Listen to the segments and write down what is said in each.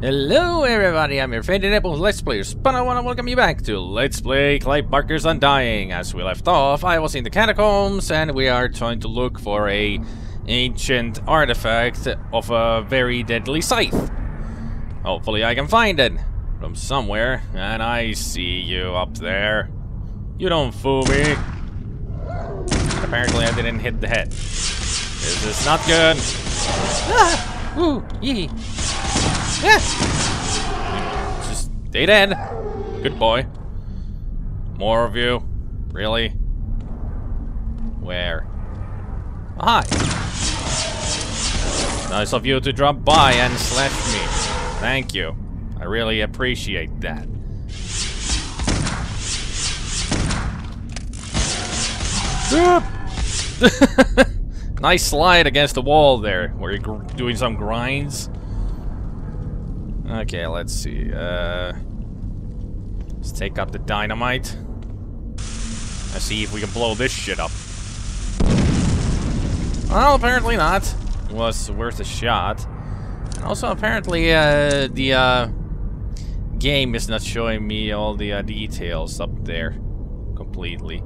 Hello everybody, I'm your favorite Apple Let's Players, but I want to welcome you back to Let's Play Clive Barker's Undying. As we left off, I was in the catacombs and we are trying to look for a ancient artifact of a very deadly scythe. Hopefully I can find it from somewhere, and I see you up there. You don't fool me. And apparently I didn't hit the head. This is not good. Ah! Ooh, yee. Yeah. Just stay dead. Good boy. More of you? Really? Where? Hi. Nice of you to drop by and slash me. Thank you. I really appreciate that. nice slide against the wall there, where you're doing some grinds. Okay, let's see. Uh, let's take up the dynamite. Let's see if we can blow this shit up. Well, apparently not. Was worth a shot. And also, apparently, uh, the uh, game is not showing me all the uh, details up there completely.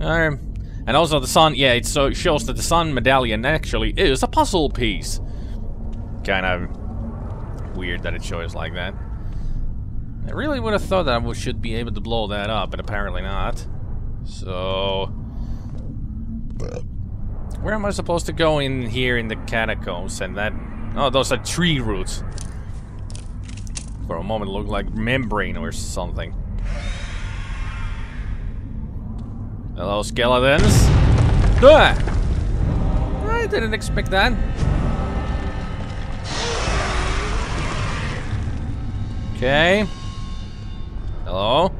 Um, and also the sun, yeah, it so shows that the sun medallion actually is a puzzle piece. Kind of weird that it shows like that. I really would have thought that I should be able to blow that up, but apparently not. So... Where am I supposed to go in here in the catacombs and that... Oh, those are tree roots. For a moment it looked like membrane or something. Hello, skeletons. Ah! I didn't expect that. Okay. Hello?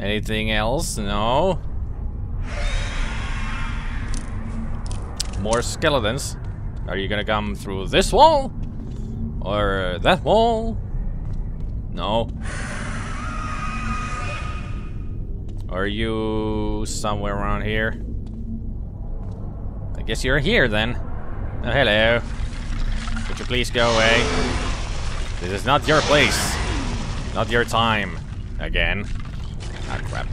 Anything else? No. More skeletons. Are you gonna come through this wall? Or uh, that wall? No. Are you somewhere around here? I guess you're here then. Oh, hello. Could you please go away? This is not your place. Not your time. Again. Ah, crap.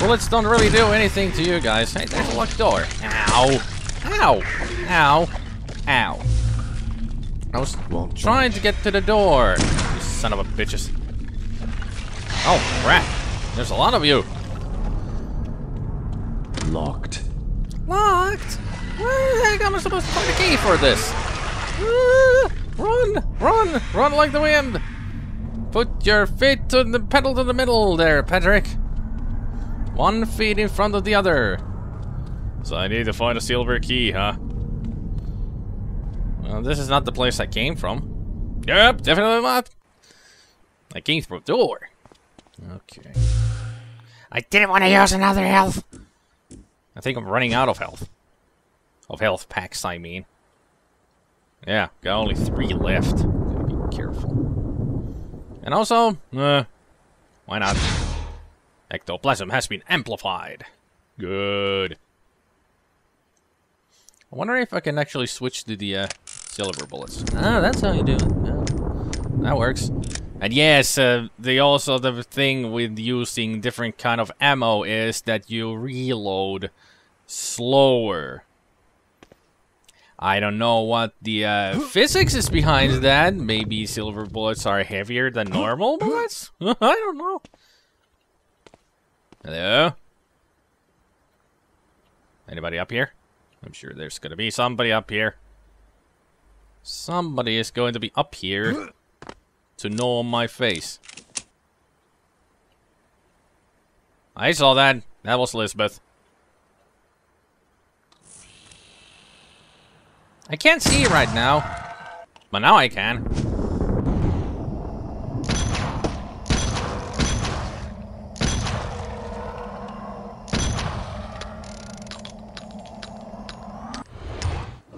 Bullets don't really do anything to you guys. Hey, there's a locked door. Ow. Ow. Ow. Ow. I was trying to get to the door. You son of a bitches. Oh, crap. There's a lot of you. Locked. Locked? Where the heck am I supposed to find a key for this? Ah, run! Run! Run like the wind! Put your feet to the pedal to the middle there, Patrick. One feet in front of the other. So I need to find a silver key, huh? Well, this is not the place I came from. Yep, definitely not. I came through a door. Okay. I didn't want to use another health. I think I'm running out of health. Of health packs, I mean. Yeah, got only three left. Gotta be careful. And also, uh, why not? Ectoplasm has been amplified. Good. I wonder if I can actually switch to the uh, silver bullets. Ah, that's how you do it. Yeah. That works. And yes, uh, the also the thing with using different kind of ammo is that you reload slower. I don't know what the uh, physics is behind that. Maybe silver bullets are heavier than normal bullets? I don't know. Hello? Anybody up here? I'm sure there's gonna be somebody up here. Somebody is going to be up here to know my face. I saw that. That was Elizabeth. I can't see right now. But now I can.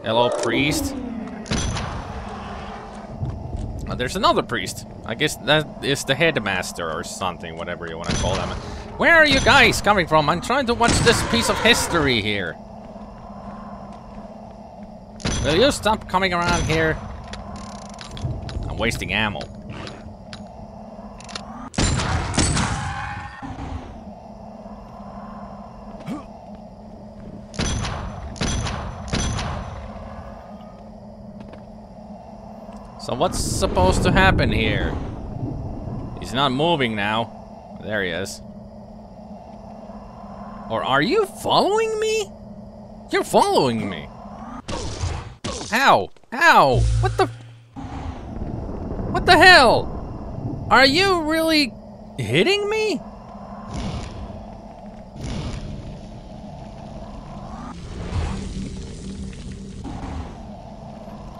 Hello, priest. Oh, there's another priest. I guess that is the headmaster or something, whatever you want to call them. Where are you guys coming from? I'm trying to watch this piece of history here. Will you stop coming around here? I'm wasting ammo. So what's supposed to happen here? He's not moving now. There he is. Or are you following me? You're following me. Ow! Ow! What the... What the hell? Are you really hitting me?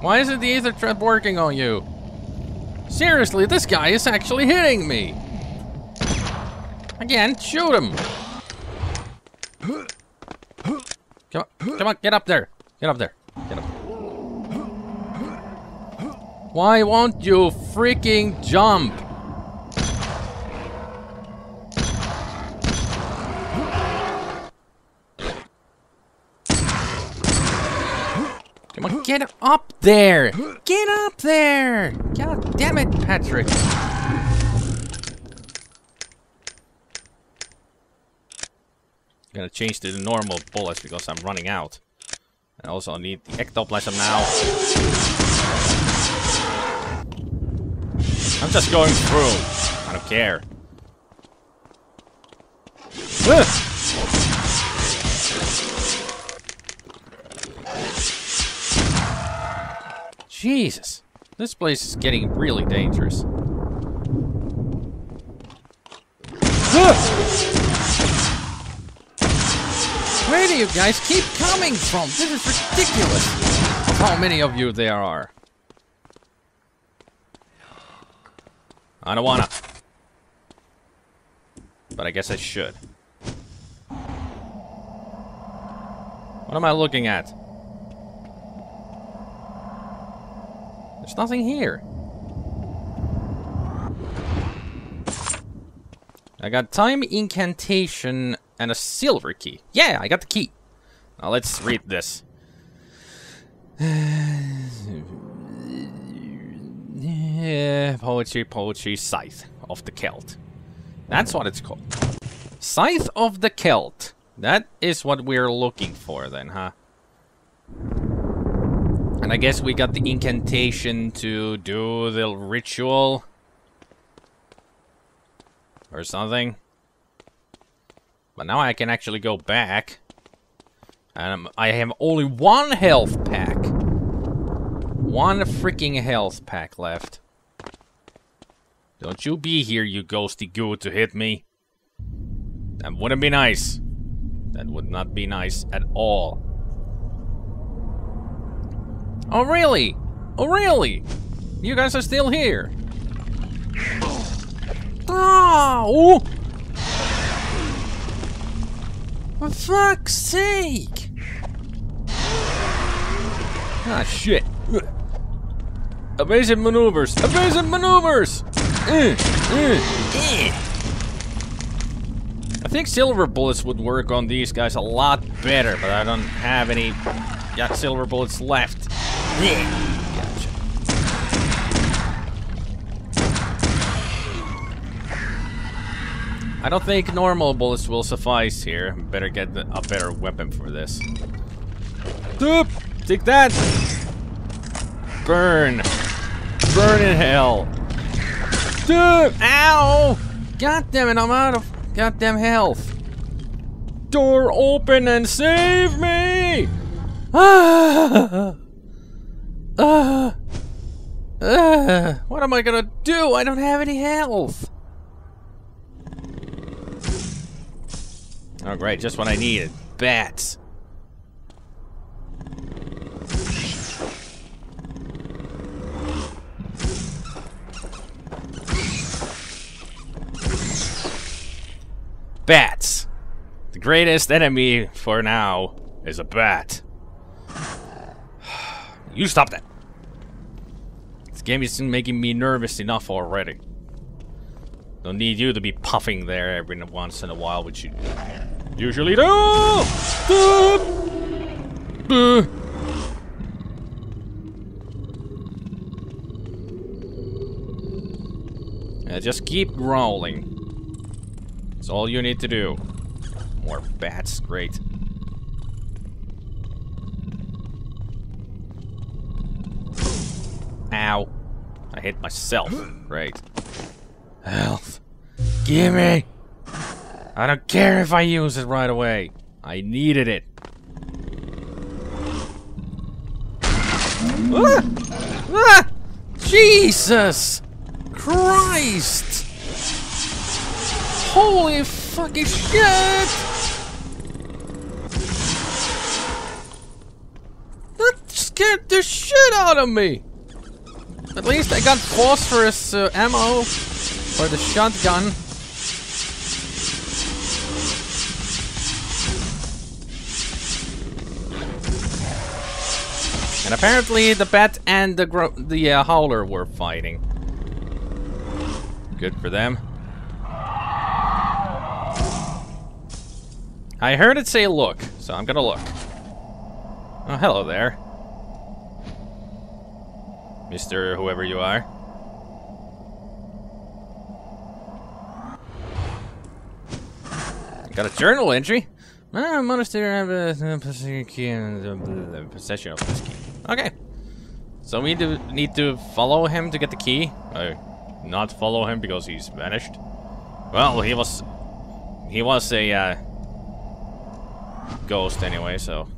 Why isn't the ether trap working on you? Seriously, this guy is actually hitting me. Again, shoot him. Come on, come on, get up there. Get up there. Get up there. Why won't you freaking jump? Come on, get up there! Get up there! God damn it, Patrick. Gonna change to the normal bullets because I'm running out. I also need the ectoplasm now. I'm just going through. I don't care. Jesus. This place is getting really dangerous. Where do you guys keep coming from? This is ridiculous. How many of you there are? I don't wanna. But I guess I should. What am I looking at? There's nothing here. I got time incantation and a silver key. Yeah, I got the key. Now let's read this. yeah, poetry, poetry, Scythe of the Celt. That's what it's called. Scythe of the Celt. That is what we're looking for then, huh? And I guess we got the incantation to do the ritual. Or something. But now I can actually go back. And I have only one health pack. One freaking health pack left. Don't you be here, you ghosty goo, to hit me. That wouldn't be nice. That would not be nice at all. Oh, really? Oh, really? You guys are still here? Oh! For fuck's sake! Ah, shit. Evasive maneuvers! Evasive maneuvers! Uh, uh. I think silver bullets would work on these guys a lot better, but I don't have any got silver bullets left. Gotcha. I don't think normal bullets will suffice here. Better get a better weapon for this. Take that! Burn! Burn in hell! Doop! Ow! God damn it, I'm out of goddamn health. Door open and save me! Ah! Ah! Ah! What am I gonna do? I don't have any health. Oh great, just what I needed. Bats. bats. The greatest enemy for now is a bat. you stop that. This game is making me nervous enough already. Don't need you to be puffing there every once in a while, which you usually do. Just keep rolling. That's all you need to do. More bats, great. Ow. I hit myself. Great. Health. Gimme! I don't care if I use it right away. I needed it. Ah! Ah! Jesus! Christ! Holy fucking shit! That scared the shit out of me! At least I got phosphorus uh, ammo for the shotgun. And apparently the bat and the the uh, howler were fighting. Good for them. I heard it say look, so I'm gonna look. Oh, hello there. Mr. whoever you are. Got a journal entry. Ah, monastery have a possession of this key. Okay. So we do need to follow him to get the key. Or not follow him because he's vanished. Well, he was he was a uh, ghost anyway, so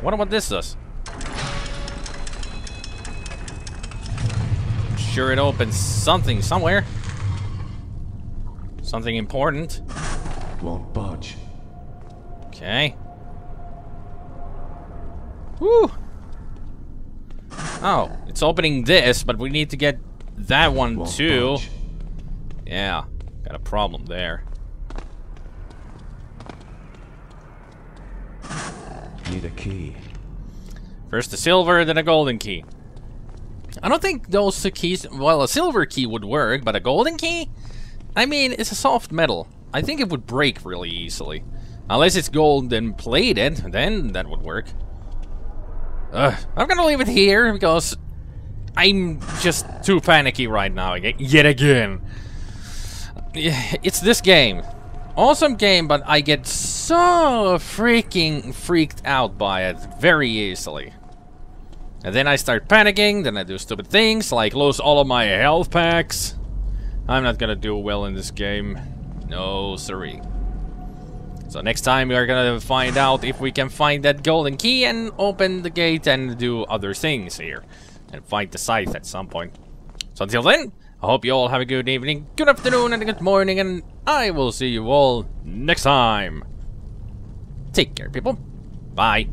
What about this does? Sure it opens something somewhere. Something important. Won't budge. Okay. Woo! Oh, it's opening this, but we need to get that one Won't too. budge. Yeah, got a problem there. Need a key. First a silver, then a golden key. I don't think those two keys... Well, a silver key would work, but a golden key? I mean, it's a soft metal. I think it would break really easily. Unless it's golden plated, then that would work. Ugh, I'm gonna leave it here because I'm just too panicky right now, yet again. It's this game. Awesome game, but I get so freaking freaked out by it very easily. And then I start panicking, then I do stupid things like lose all of my health packs. I'm not gonna do well in this game. No siree. So next time we are gonna find out if we can find that golden key and open the gate and do other things here. And fight the scythe at some point. So until then, I hope you all have a good evening, good afternoon, and good morning, and I will see you all next time. Take care, people. Bye.